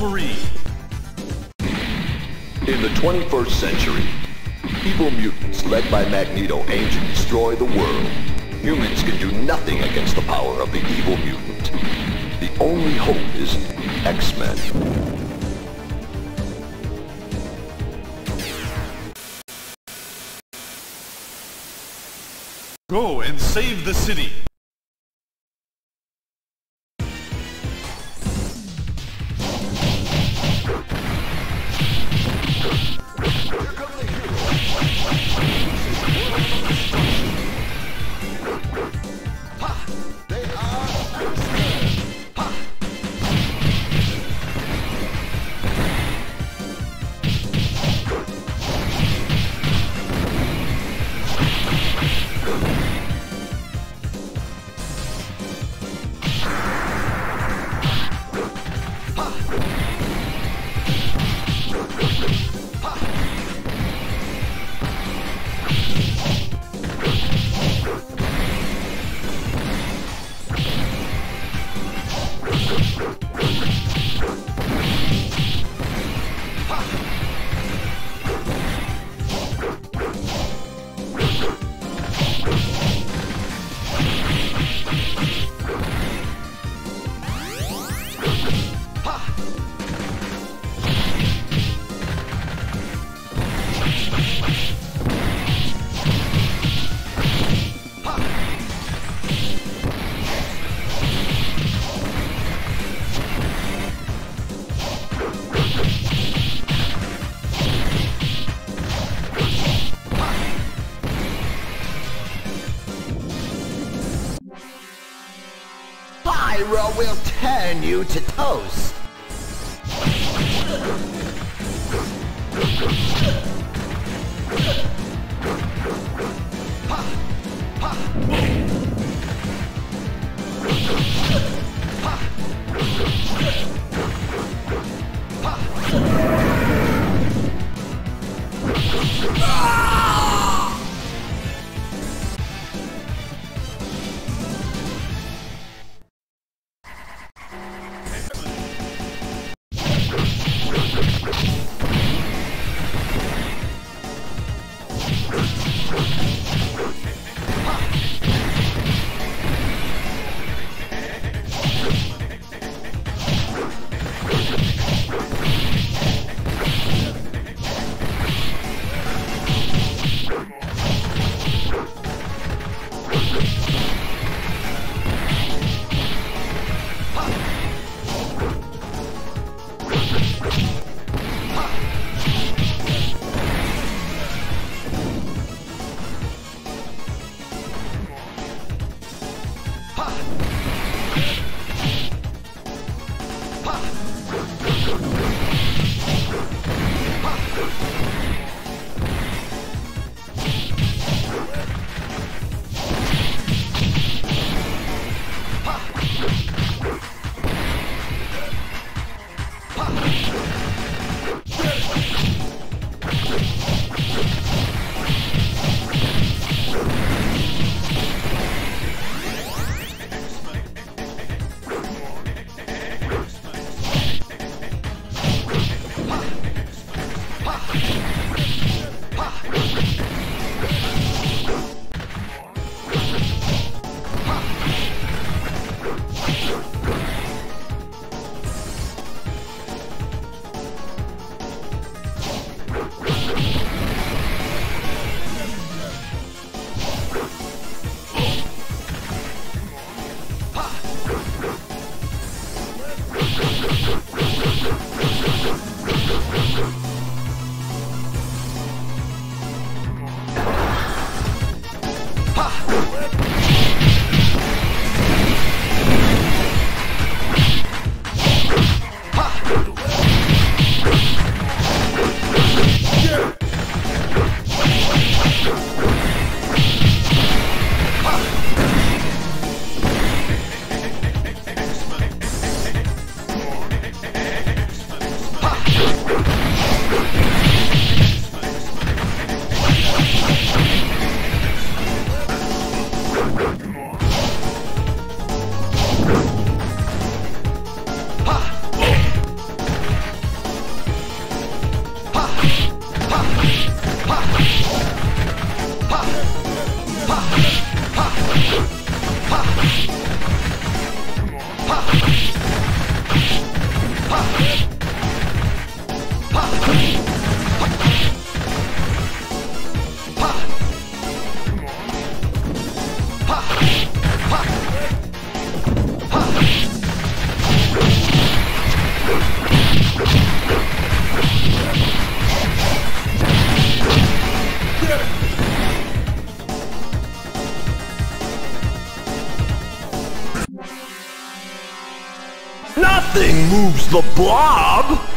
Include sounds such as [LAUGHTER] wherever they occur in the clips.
Wolverine. In the 21st century, evil mutants led by Magneto aim to destroy the world. Humans can do nothing against the power of the evil mutant. The only hope is X-Men. Go and save the city. You to the blob!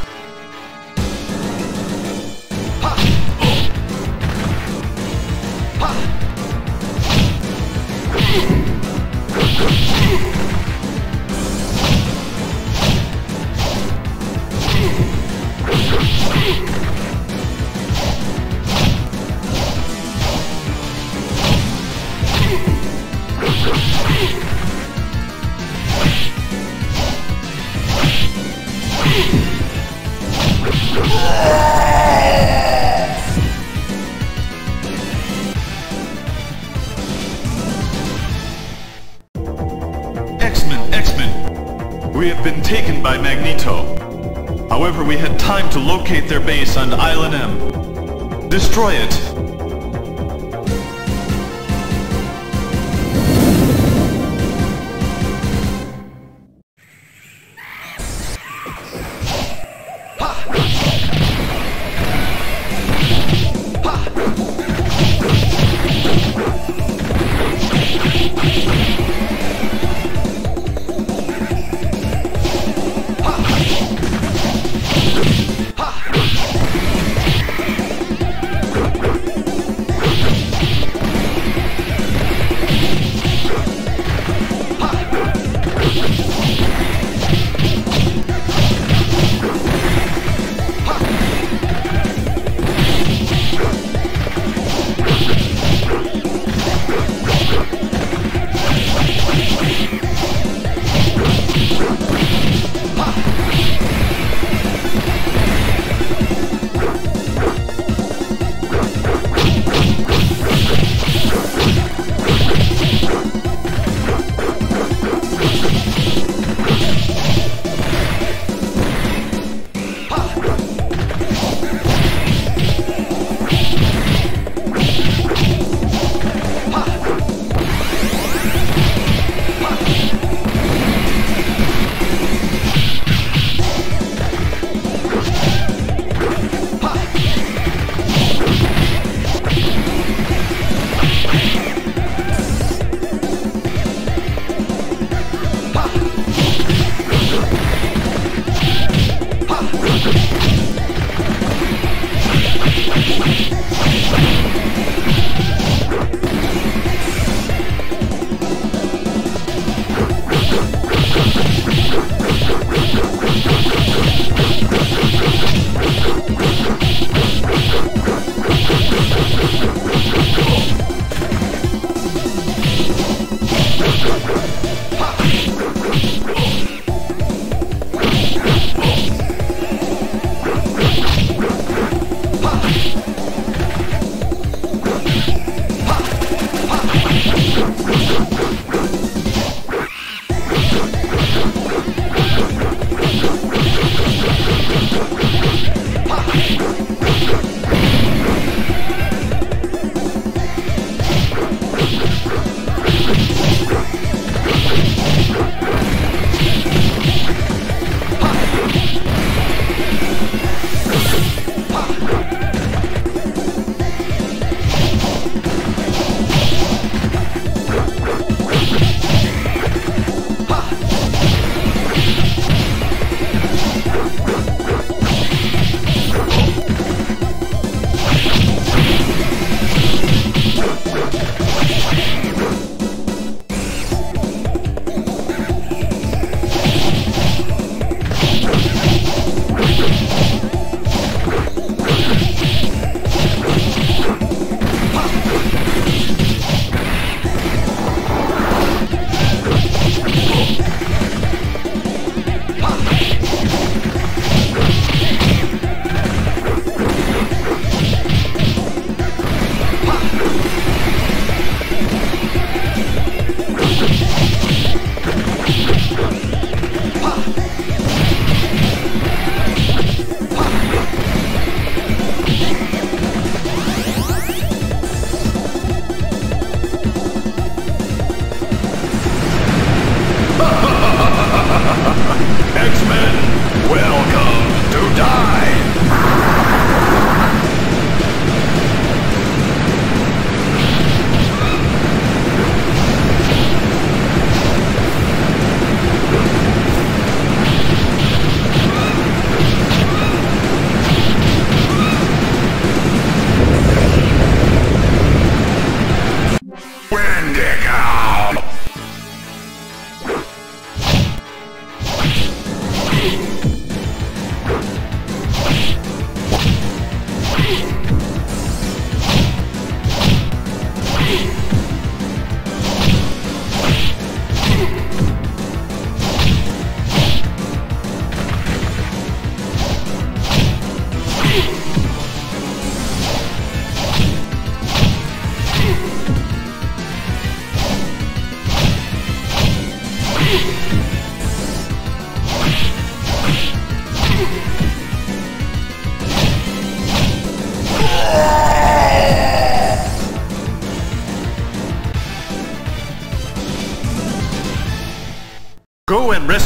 Locate their base on Island M. Destroy it.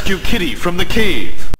Rescue Kitty from the cave.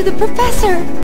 Rescue the professor!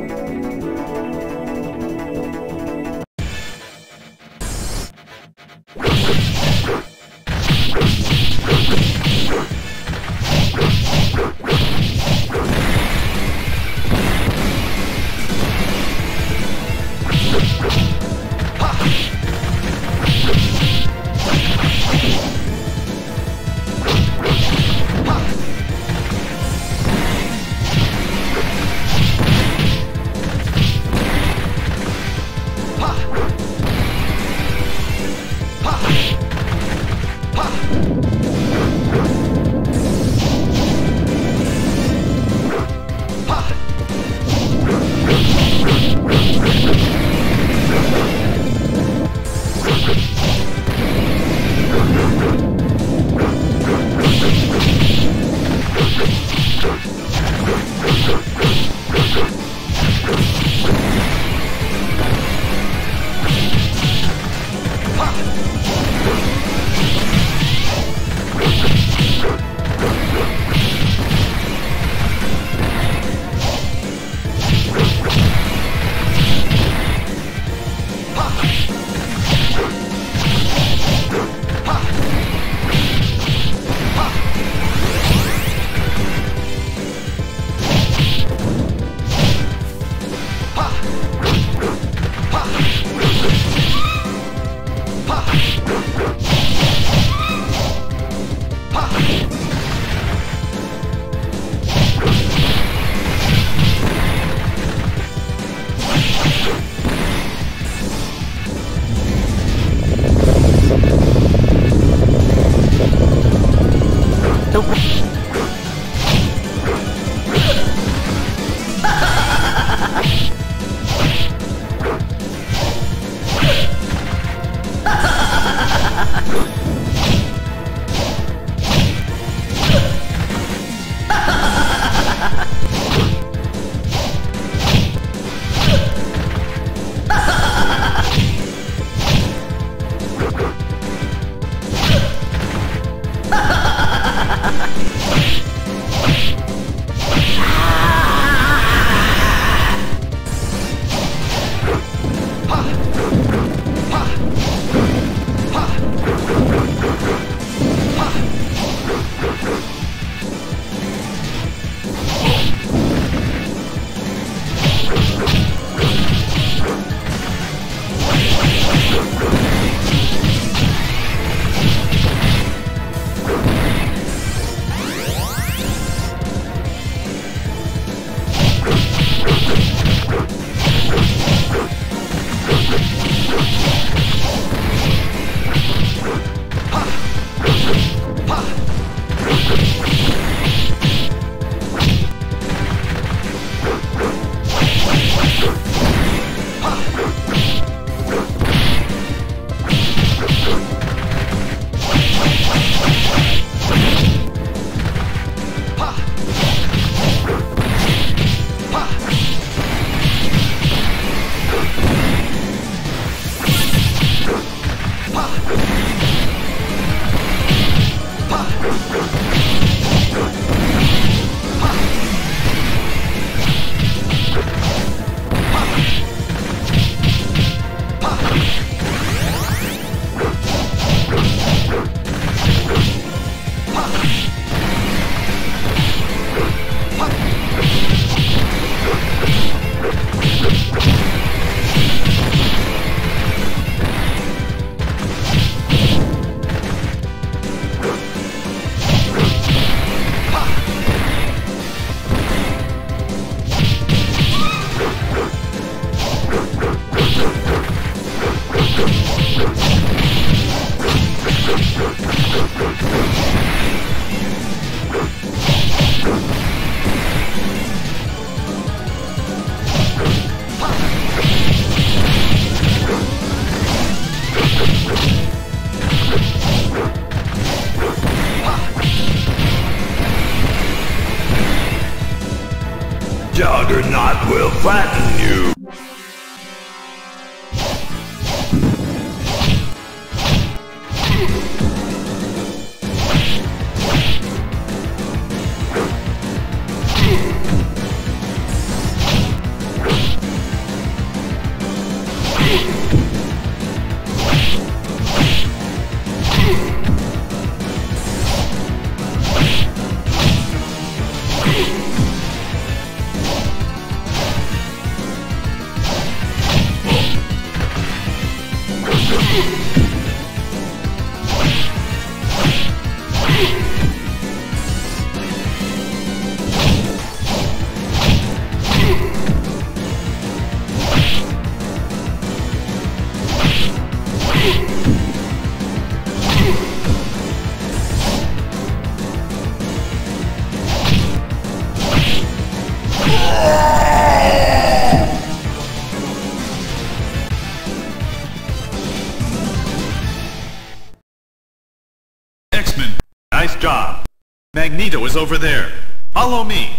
Magneto is over there. Follow me.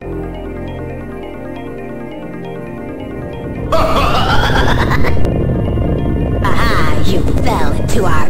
[LAUGHS] Aha, you fell into our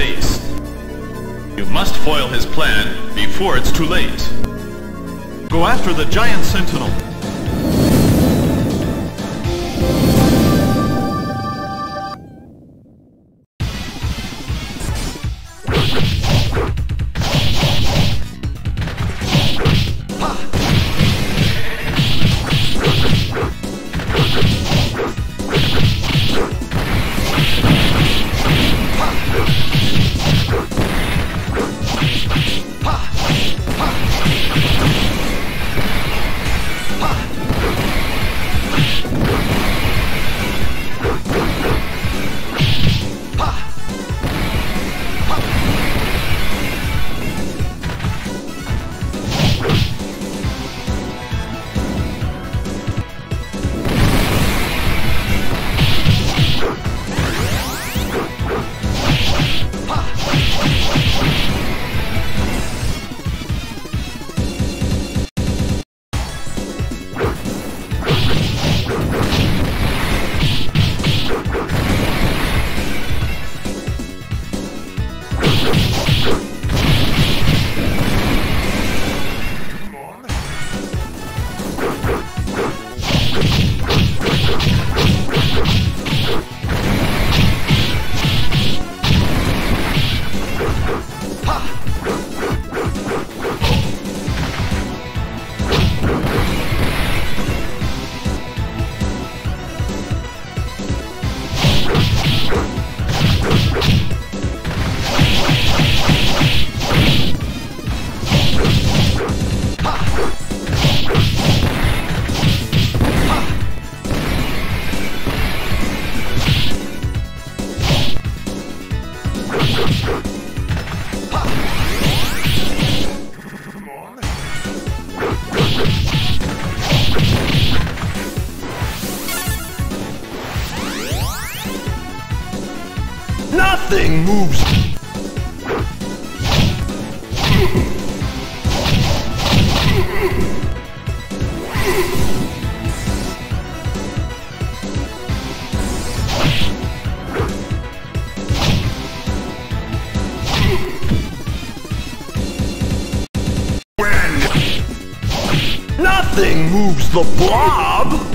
You must foil his plan before it's too late. Go after the giant sentinel. The blob.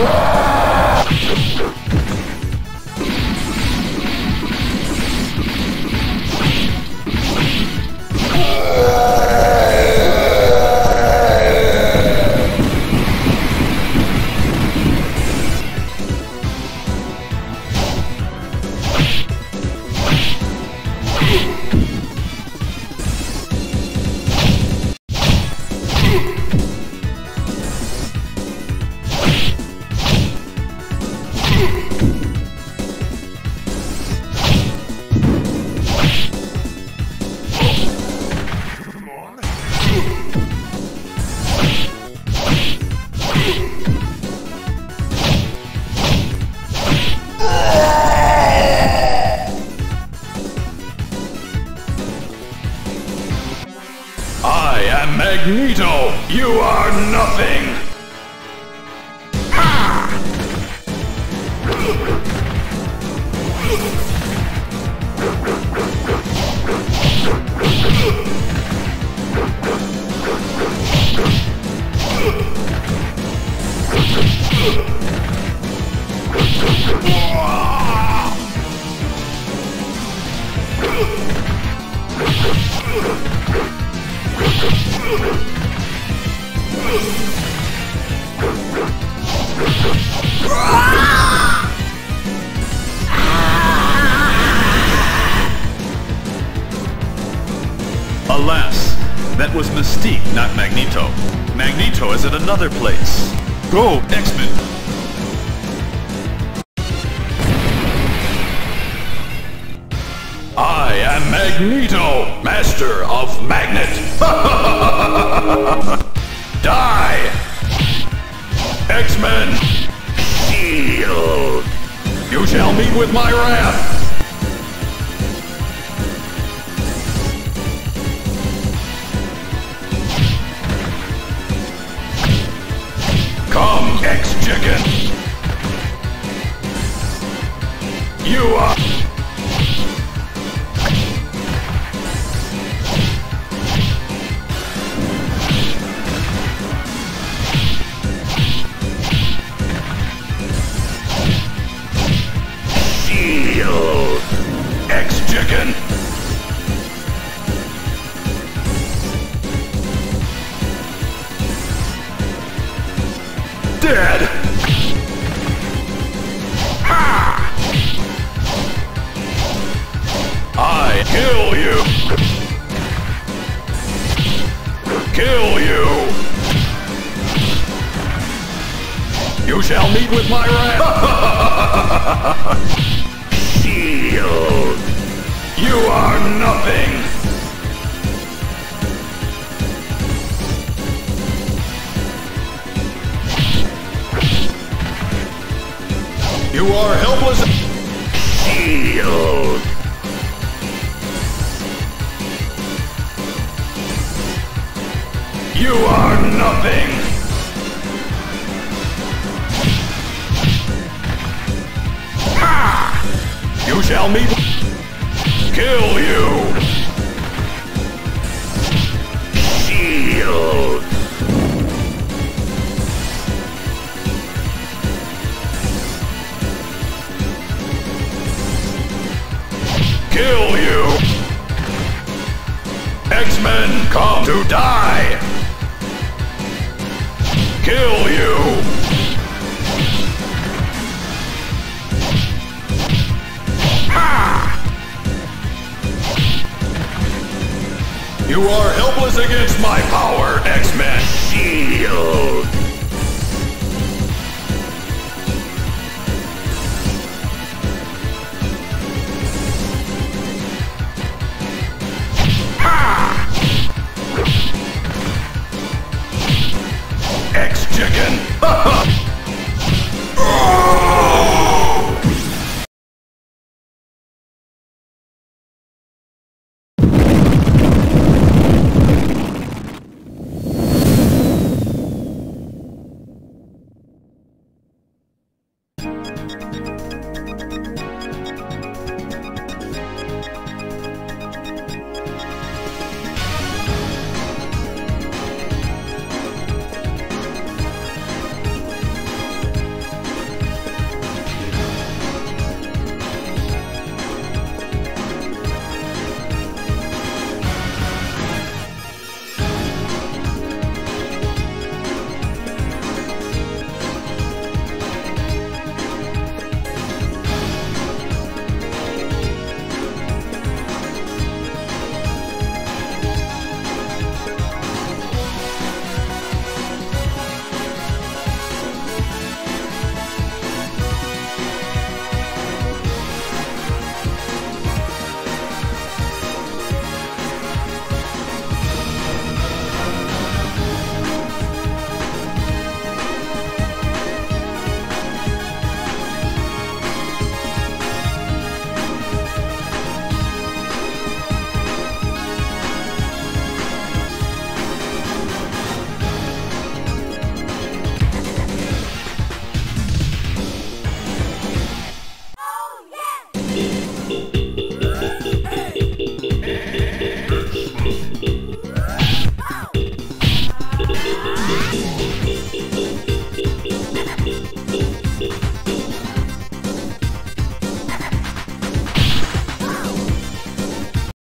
Oh! Go! kill you! X-Men come to die! Kill you! Ha! You are helpless against my power, X-Men! Shield!